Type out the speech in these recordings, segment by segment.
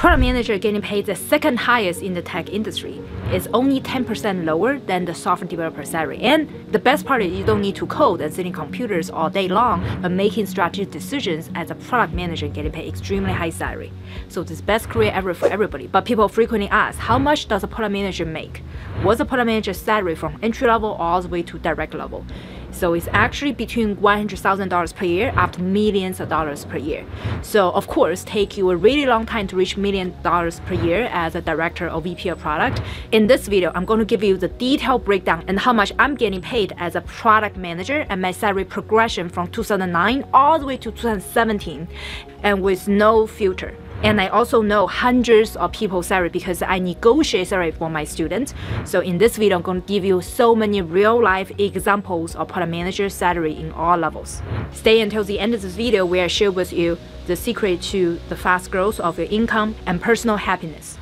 Product manager getting paid the second highest in the tech industry. It's only 10% lower than the software developer salary. And the best part is you don't need to code and sit in computers all day long, but making strategic decisions as a product manager getting paid extremely high salary. So this best career ever for everybody. But people frequently ask, how much does a product manager make? What's a product manager's salary from entry level all the way to direct level? So it's actually between $100,000 per year up to millions of dollars per year. So of course, take you a really long time to reach million dollars per year as a director or VP of product. In this video, I'm going to give you the detailed breakdown and how much I'm getting paid as a product manager and my salary progression from 2009 all the way to 2017 and with no filter. And I also know hundreds of people's salary because I negotiate salary for my students. So in this video, I'm going to give you so many real life examples of product manager salary in all levels. Stay until the end of this video where I share with you the secret to the fast growth of your income and personal happiness.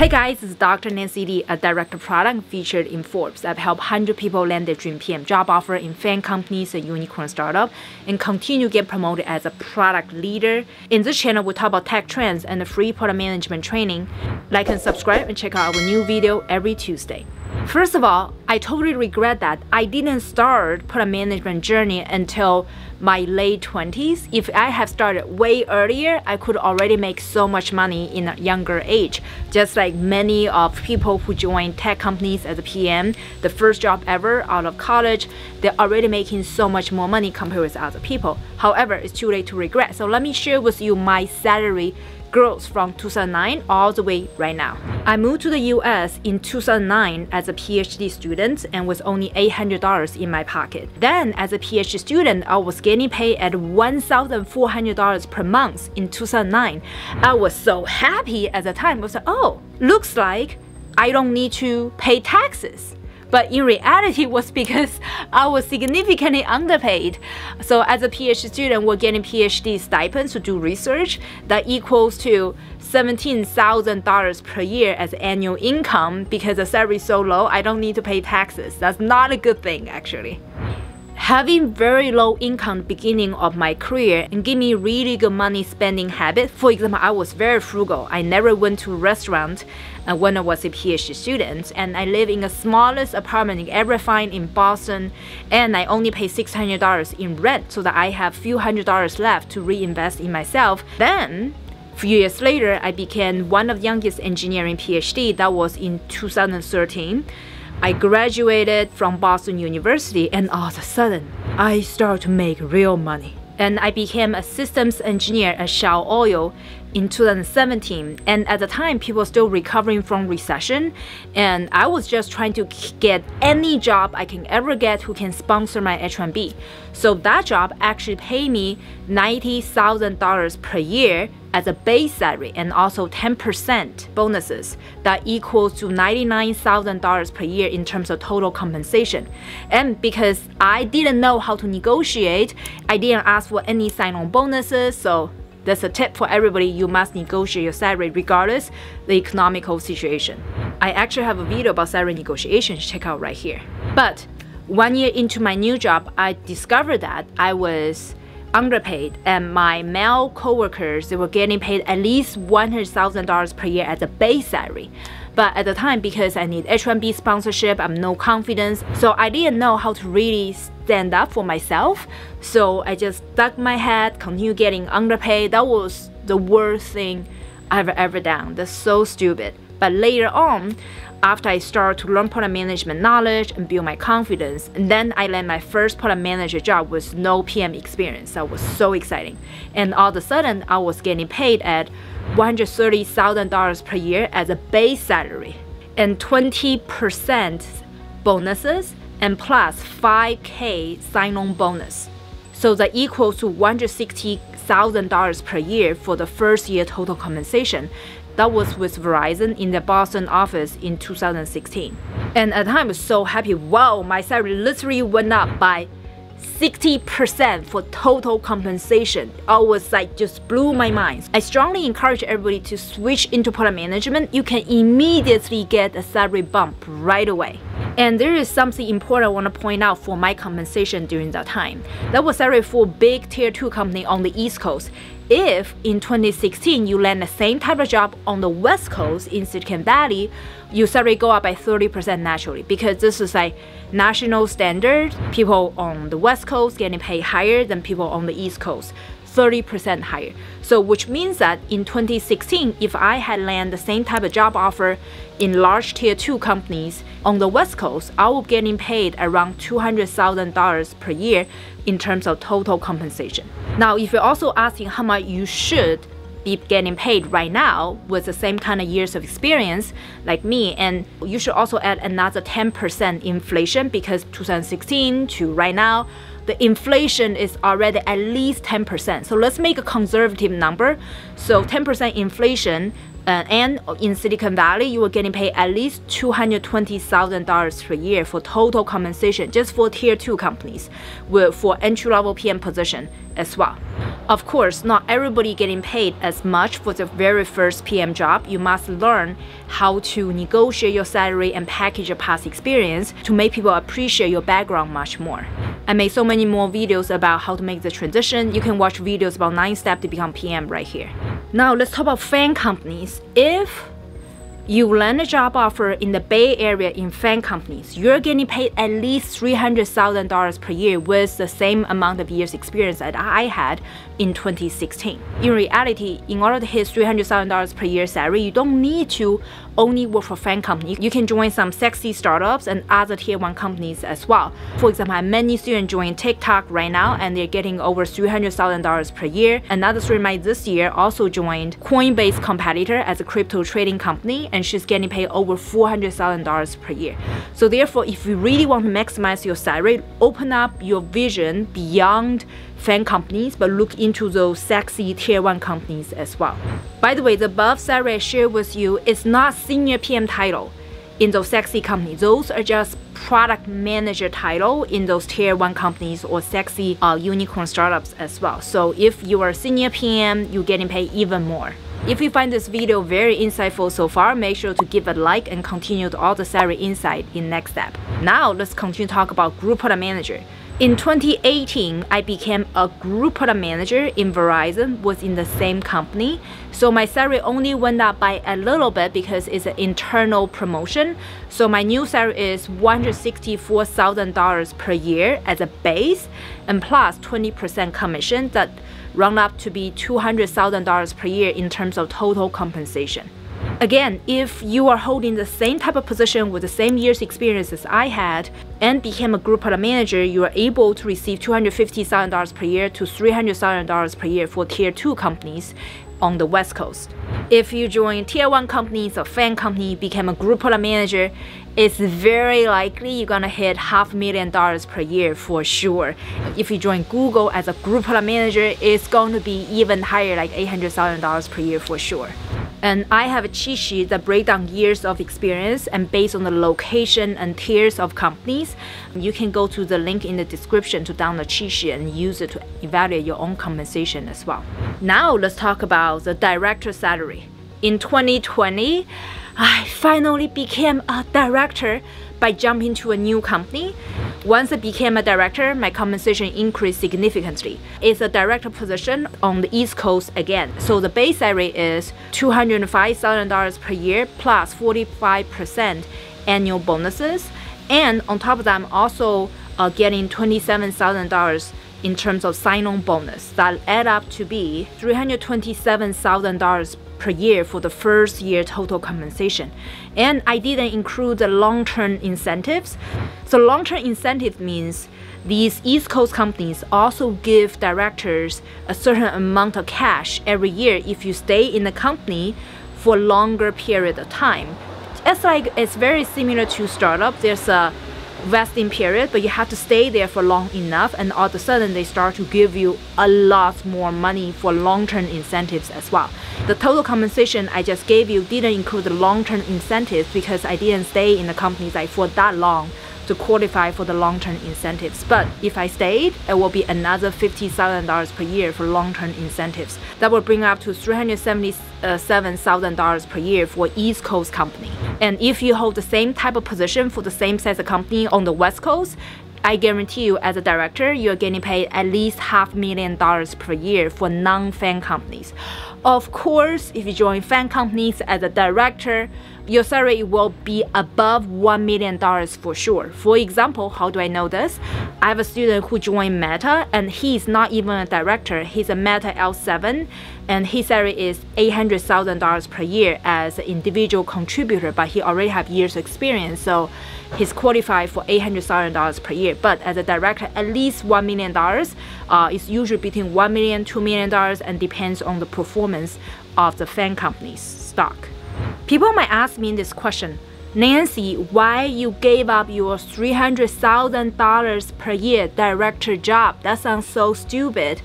Hey guys, is Dr. Nancy Li, a director product featured in Forbes. I've helped 100 people land their dream PM job offer in FAANG companies, a unicorn startup, and continue to get promoted as a product leader. In this channel, we talk about tech trends and the free product management training. Like and subscribe and check out our new video every Tuesday. First of all, I totally regret that I didn't start product management journey until my late 20s. If I have started way earlier, I could already make so much money in a younger age. Just like many of people who join tech companies as a PM, the first job ever out of college, they're already making so much more money compared with other people. However, it's too late to regret. So let me share with you my salary growth from 2009 all the way right now. I moved to the US in 2009 as a PhD student and with only $800 in my pocket. Then as a PhD student, I was getting paid at $1,400 per month in 2009. I was so happy at the time. I was like, oh, looks like I don't need to pay taxes but in reality it was because I was significantly underpaid. So as a PhD student, we're getting PhD stipends to do research that equals to $17,000 per year as annual income because the salary is so low, I don't need to pay taxes. That's not a good thing actually having very low income beginning of my career and give me really good money spending habit. For example, I was very frugal. I never went to restaurant uh, when I was a PhD student, and I live in the smallest apartment you ever find in Boston, and I only pay $600 in rent so that I have few hundred dollars left to reinvest in myself. Then few years later, I became one of the youngest engineering PhD. That was in 2013. I graduated from Boston University and all of a sudden, I started to make real money. And I became a systems engineer at Shell Oil in 2017 and at the time people still recovering from recession and I was just trying to get any job I can ever get who can sponsor my H1B. So that job actually paid me $90,000 per year as a base salary and also 10% bonuses that equals to $99,000 per year in terms of total compensation. And because I didn't know how to negotiate, I didn't ask for any sign-on bonuses, so that's a tip for everybody. You must negotiate your salary regardless the economical situation. I actually have a video about salary negotiations. Check out right here. But one year into my new job, I discovered that I was underpaid and my male coworkers they were getting paid at least $100,000 per year as a base salary. But at the time, because I need H1B sponsorship, I'm no confidence, so I didn't know how to really stand up for myself. So I just stuck my head, continue getting underpaid. That was the worst thing I've ever done. That's so stupid. But later on, after I started to learn product management knowledge and build my confidence, and then I landed my first product manager job with no PM experience. That was so exciting. And all of a sudden, I was getting paid at $130,000 per year as a base salary and 20% bonuses and plus 5k sign-on bonus. So that equals to $160,000 per year for the first year total compensation. That was with Verizon in the Boston office in 2016. And at the time I was so happy, wow, my salary literally went up by 60% for total compensation. I was like just blew my mind. I strongly encourage everybody to switch into product management. You can immediately get a salary bump right away. And there is something important I want to point out for my compensation during that time. That was salary for big tier 2 company on the East Coast. If in 2016 you land the same type of job on the West Coast in Silicon Valley, your salary go up by 30% naturally because this is like national standard. People on the West Coast getting paid higher than people on the East Coast. 30% higher. So which means that in 2016, if I had land the same type of job offer in large tier 2 companies on the West Coast, I would be getting paid around $200,000 per year in terms of total compensation. Now, if you're also asking how much you should be getting paid right now with the same kind of years of experience like me and you should also add another 10% inflation because 2016 to right now the inflation is already at least 10%. So let's make a conservative number. So 10% inflation Uh, and in Silicon Valley, you were getting paid at least $220,000 per year for total compensation just for tier 2 companies for entry level PM position as well. Of course, not everybody getting paid as much for the very first PM job. You must learn how to negotiate your salary and package your past experience to make people appreciate your background much more. I made so many more videos about how to make the transition. You can watch videos about 9 steps to become PM right here. Now let's talk about FAANG companies. If you land a job offer in the Bay Area in FAANG companies, you're getting paid at least $300,000 per year with the same amount of years experience that I had in 2016. In reality, in order to hit $300,000 per year salary, you don't need to only work for FAANG company. You can join some sexy startups and other tier one companies as well. For example, I many students join TikTok right now and they're getting over $300,000 per year. Another student this year also joined Coinbase competitor as a crypto trading company and she's getting paid over $400,000 per year. So therefore, if you really want to maximize your salary, open up your vision beyond FAANG companies, but look into those sexy tier one companies as well. By the way, the above salary I shared with you is not senior PM title in those sexy companies. Those are just product manager title in those tier one companies or sexy uh, unicorn startups as well. So if you are senior PM, you're getting paid even more. If you find this video very insightful so far, make sure to give a like and continue to all the salary insight in next step. Now let's continue to talk about group product manager. In 2018, I became a group product manager in Verizon, was in the same company. So my salary only went up by a little bit because it's an internal promotion. So my new salary is $164,000 per year as a base and plus 20% commission that round up to be $200,000 per year in terms of total compensation. Again, if you are holding the same type of position with the same years experience as I had and became a group product manager, you are able to receive $250,000 per year to $300,000 per year for tier 2 companies on the West Coast. If you join tier 1 companies or FAANG company, become a group product manager, it's very likely you're gonna hit half million dollars per year for sure. If you join Google as a group product manager, it's going to be even higher, like $800,000 per year for sure. And I have a cheat sheet that breaks down years of experience and based on the location and tiers of companies, you can go to the link in the description to download cheat sheet and use it to evaluate your own compensation as well. Now let's talk about the director salary. In 2020, I finally became a director by jumping to a new company. Once I became a director, my compensation increased significantly. It's a director position on the East Coast again. So the base salary is $205,000 per year plus 45% annual bonuses. And on top of that, I'm also uh, getting $27,000 in terms of sign-on bonus that add up to be $327,000 per year for the first year total compensation. And I didn't include the long-term incentives. So long-term incentive means these East Coast companies also give directors a certain amount of cash every year if you stay in the company for a longer period of time. It's like it's very similar to startup. There's a vesting period, but you have to stay there for long enough, and all of a sudden they start to give you a lot more money for long-term incentives as well. The total compensation I just gave you didn't include the long-term incentives because I didn't stay in the company like for that long to qualify for the long-term incentives. But if I stayed, it will be another $50,000 per year for long-term incentives. That will bring up to $377,000 per year for East Coast company. And if you hold the same type of position for the same size of company on the West Coast, I guarantee you, as a director, you're getting paid at least half million dollars per year for non-FAANG companies. Of course, if you join FAANG companies as a director, your salary will be above $1 million for sure. For example, how do I know this? I have a student who joined Meta and he's not even a director. He's a Meta L7 and his salary is $800,000 per year as an individual contributor, but he already have years of experience. So he's qualified for $800,000 per year. But as a director, at least $1 million. Uh, it's usually between $1 million, $2 million and depends on the performance of the FAANG company's stock. People might ask me this question, Nancy, why you gave up your $300,000 per year director job? That sounds so stupid.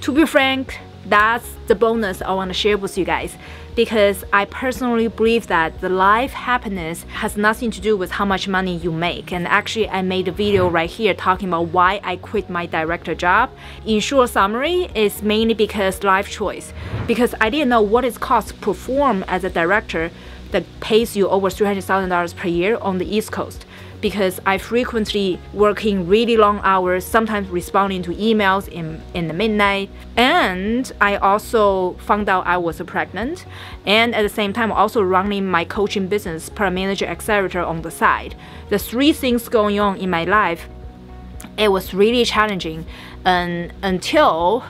To be frank, that's the bonus I want to share with you guys because I personally believe that the life happiness has nothing to do with how much money you make. And actually, I made a video right here talking about why I quit my director job. In short summary, it's mainly because life choice. Because I didn't know what it costs to perform as a director that pays you over $300,000 per year on the East Coast because I frequently working really long hours, sometimes responding to emails in, in the midnight. And I also found out I was pregnant. And at the same time, also running my coaching business, per Manager Accelerator on the side. The three things going on in my life, it was really challenging and until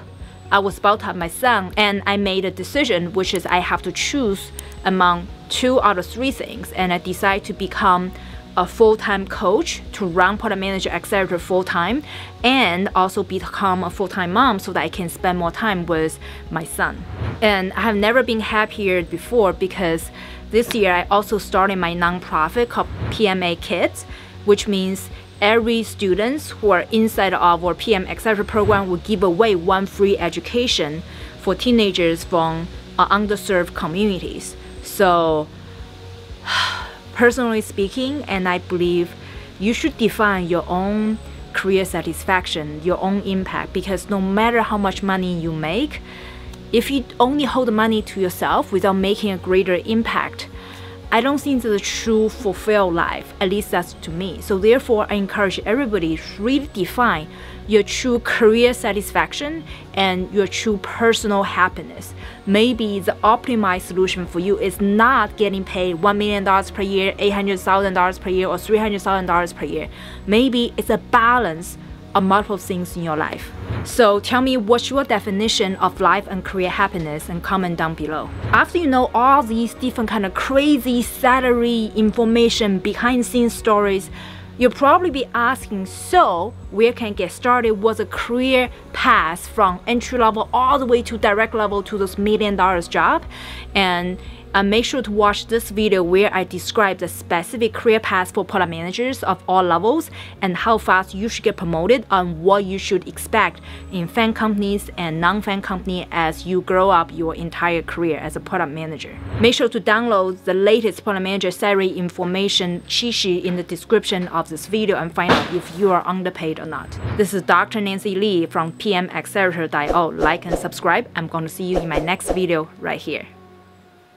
I was about to have my son and I made a decision, which is I have to choose among two out of three things. And I decided to become a full-time coach to run product manager accelerator full-time and also become a full-time mom so that I can spend more time with my son. And I have never been happier before because this year I also started my nonprofit called PMA Kids, which means every students who are inside of our PM Accelerator program will give away one free education for teenagers from uh, underserved communities. So personally speaking, and I believe you should define your own career satisfaction, your own impact, because no matter how much money you make, if you only hold money to yourself without making a greater impact, I don't think it's a true fulfilled life. At least that's to me. So therefore, I encourage everybody to really define your true career satisfaction and your true personal happiness. Maybe the optimized solution for you is not getting paid $1 million per year, $800,000 per year, or $300,000 per year. Maybe it's a balance of multiple things in your life. So tell me what's your definition of life and career happiness and comment down below. After you know all these different kind of crazy salary information, behind scenes stories, You'll probably be asking, so where can I get started? What's a career path from entry level all the way to direct level to this million dollars job? And uh, make sure to watch this video where I describe the specific career paths for product managers of all levels and how fast you should get promoted and what you should expect in FAANG companies and non-FAANG company as you grow up your entire career as a product manager. Make sure to download the latest product manager salary information cheat sheet in the description of this video and find out if you are underpaid or not. This is Dr. Nancy Li from PMAccelerator.io. Like and subscribe. I'm going to see you in my next video right here.